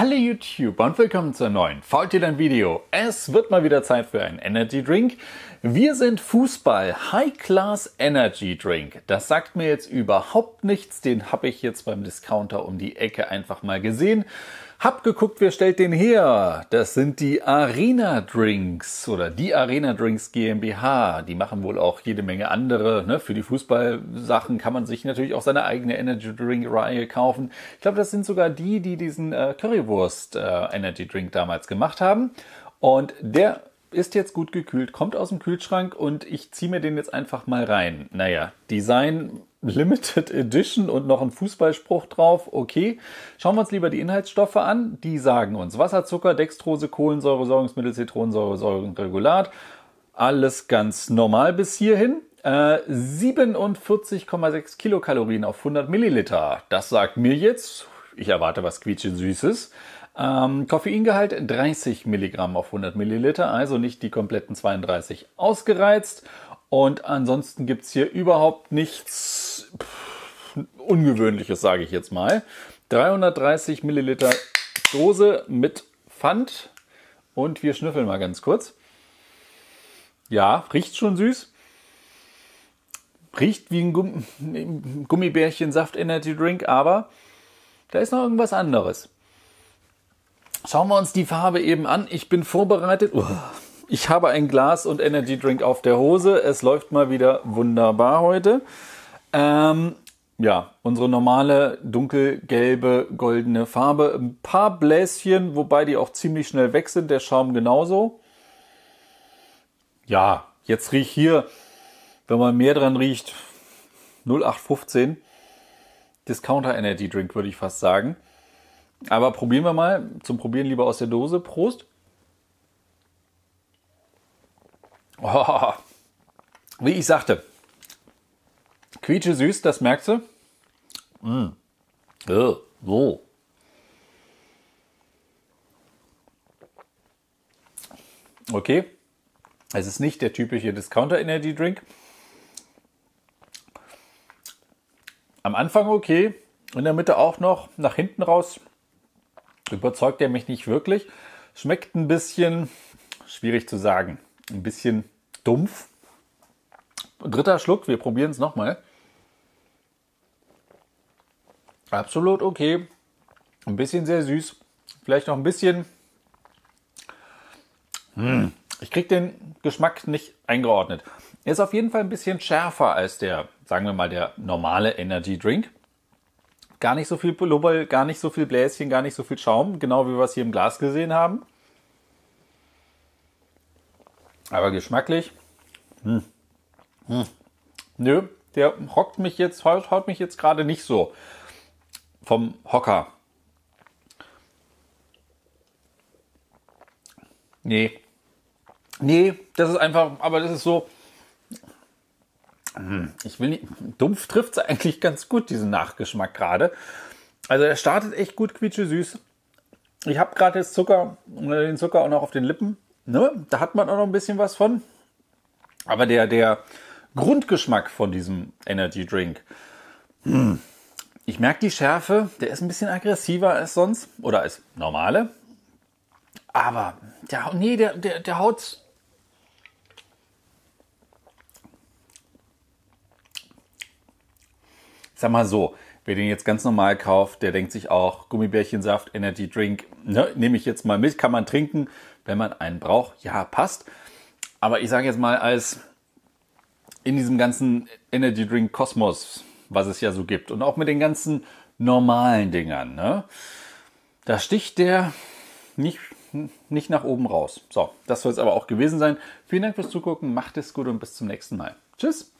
Hallo YouTube und willkommen zu einem neuen Faultierland Video. Es wird mal wieder Zeit für einen Energy Drink. Wir sind Fußball High Class Energy Drink. Das sagt mir jetzt überhaupt nichts. Den habe ich jetzt beim Discounter um die Ecke einfach mal gesehen. Hab geguckt, wer stellt den her? Das sind die Arena Drinks oder die Arena Drinks GmbH. Die machen wohl auch jede Menge andere. Ne? Für die Fußballsachen kann man sich natürlich auch seine eigene Energy Drink Reihe kaufen. Ich glaube, das sind sogar die, die diesen äh, Currywurst äh, Energy Drink damals gemacht haben. Und der ist jetzt gut gekühlt, kommt aus dem Kühlschrank und ich ziehe mir den jetzt einfach mal rein. Naja, Design Limited Edition und noch ein Fußballspruch drauf. Okay, schauen wir uns lieber die Inhaltsstoffe an. Die sagen uns Wasser, Zucker, Dextrose, Kohlensäure, Säurungsmittel, Zitronensäure, Säurenregulat. Alles ganz normal bis hierhin. Äh, 47,6 Kilokalorien auf 100 Milliliter. Das sagt mir jetzt, ich erwarte was quietsche Süßes. Ähm, Koffeingehalt 30 Milligramm auf 100 Milliliter, also nicht die kompletten 32 ausgereizt. Und ansonsten gibt's hier überhaupt nichts pff, Ungewöhnliches, sage ich jetzt mal. 330 Milliliter Dose mit Pfand. Und wir schnüffeln mal ganz kurz. Ja, riecht schon süß. Riecht wie ein Gumm Gummibärchen Saft Energy Drink, aber da ist noch irgendwas anderes. Schauen wir uns die Farbe eben an. Ich bin vorbereitet. Uah. Ich habe ein Glas und Energy Drink auf der Hose. Es läuft mal wieder wunderbar heute. Ähm, ja, unsere normale dunkelgelbe, goldene Farbe. Ein paar Bläschen, wobei die auch ziemlich schnell weg sind. Der Schaum genauso. Ja, jetzt riecht hier, wenn man mehr dran riecht, 0815. Discounter Energy Drink, würde ich fast sagen. Aber probieren wir mal. Zum Probieren lieber aus der Dose. Prost. Oh, wie ich sagte, quietsche süß, das merkst du. Mm. Oh, oh. Okay, es ist nicht der typische Discounter Energy Drink. Am Anfang okay, in der Mitte auch noch, nach hinten raus überzeugt er mich nicht wirklich. Schmeckt ein bisschen, schwierig zu sagen, ein bisschen dumpf. Dritter Schluck, wir probieren es nochmal. Absolut okay. Ein bisschen sehr süß. Vielleicht noch ein bisschen. Hm. Ich kriege den Geschmack nicht eingeordnet. Er ist auf jeden Fall ein bisschen schärfer als der, sagen wir mal, der normale Energy Drink. Gar nicht so viel Blubber, gar nicht so viel Bläschen, gar nicht so viel Schaum, genau wie wir es hier im Glas gesehen haben. Aber geschmacklich, hm. Hm. nö, der hockt mich jetzt, haut mich jetzt gerade nicht so vom Hocker. Nee. Nee, das ist einfach, aber das ist so, hm, ich will nicht, dumpf trifft es eigentlich ganz gut, diesen Nachgeschmack gerade. Also er startet echt gut quietsche süß. Ich habe gerade jetzt Zucker, den Zucker auch noch auf den Lippen. Ne? Da hat man auch noch ein bisschen was von. Aber der, der Grundgeschmack von diesem Energy Drink, hm, ich merke die Schärfe, der ist ein bisschen aggressiver als sonst oder als normale. Aber der, nee, der, der, der haut sag mal so, wer den jetzt ganz normal kauft, der denkt sich auch, Gummibärchensaft, Energy Drink, ne, nehme ich jetzt mal mit, kann man trinken, wenn man einen braucht. Ja, passt. Aber ich sage jetzt mal, als in diesem ganzen Energy Drink Kosmos, was es ja so gibt, und auch mit den ganzen normalen Dingern, ne, da sticht der nicht, nicht nach oben raus. So, das soll es aber auch gewesen sein. Vielen Dank fürs Zugucken, macht es gut und bis zum nächsten Mal. Tschüss!